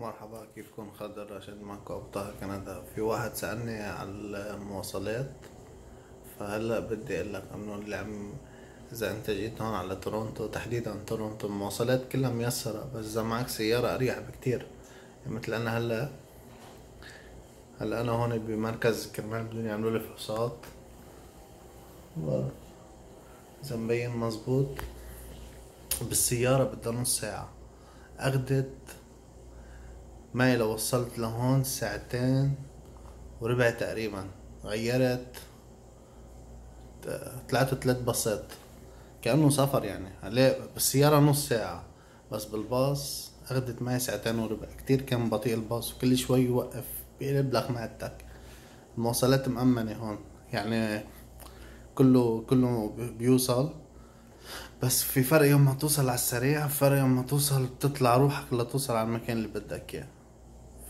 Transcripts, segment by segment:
مرحبا كيفكم خالد الراشد؟ معكم أبو كندا. في واحد سألني على المواصلات فهلأ بدي أقول لك إنه اللي عم إذا أنت جيت هون على تورونتو تحديدا تورونتو المواصلات كلها ميسرة بس إذا معك سيارة أريح بكتير. يعني مثل أنا هلأ هلأ أنا هون بمركز كرمال بدهم يعملوا لي فحوصات. إذا مبين مزبوط بالسيارة بدها نص ساعة. أخدت معي لو وصلت لهون ساعتين وربع تقريبا. غيرت طلعت ثلاث باصات. كأنه سفر يعني. بالسيارة نص ساعة. بس بالباص أخدت معي ساعتين وربع. كتير كان بطيء الباص. وكل شوي يوقف. بيقلب لك معدتك المواصلات مأمنة هون. يعني كله كله بيوصل. بس في فرق يوم ما توصل على السريع فرق يوم ما توصل تطلع روحك لتوصل على المكان اللي بدك إياه.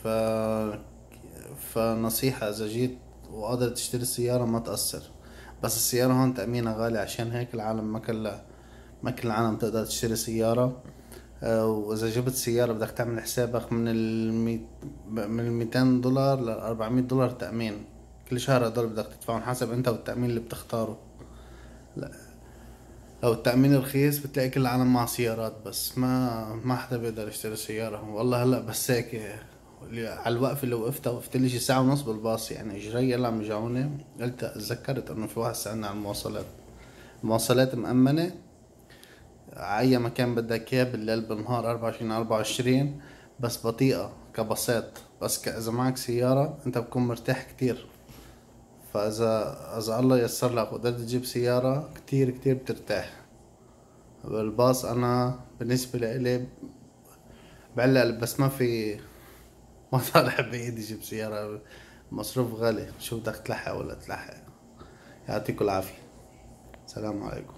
ف فنصيحة إذا جيت وقادر تشتري السيارة ما تأثر. بس السيارة هون تأمينها غالي عشان هيك العالم ما كل ما كل العالم تقدر تشتري سيارة. آه، وإذا جبت سيارة بدك تعمل حسابك من المي... من الميتين دولار لأربعمية دولار تأمين. كل شهر هدول بدك تدفعهم حسب أنت والتأمين اللي بتختاره. لا لو التأمين رخيص بتلاقي كل العالم مع سيارات بس ما ما حدا بيقدر يشتري سيارة والله هلأ بس هيك. على الوقفة اللي وقفتها وقفت لي شي ساعة ونص بالباص يعني. إجري يلا عم يجعوني قلت تذكرت إنه في واحد سألني عن المواصلات المواصلات مأمنة. أي مكان بدك إياه بالليل بالنهار أربعة وعشرين أربعة وعشرين. بس بطيئة كبسات بس إذا معك سيارة أنت بكون مرتاح كتير. فإذا إذا الله يسر لك وقدرت تجيب سيارة كتير كتير بترتاح. بالباص أنا بالنسبة لإلي بعلق بس ما في ما طالع بإيدي جيب سيارة مصروف غالي. شو بدك تلحق ولا تلحق؟ يعطيكم العافية. السلام عليكم.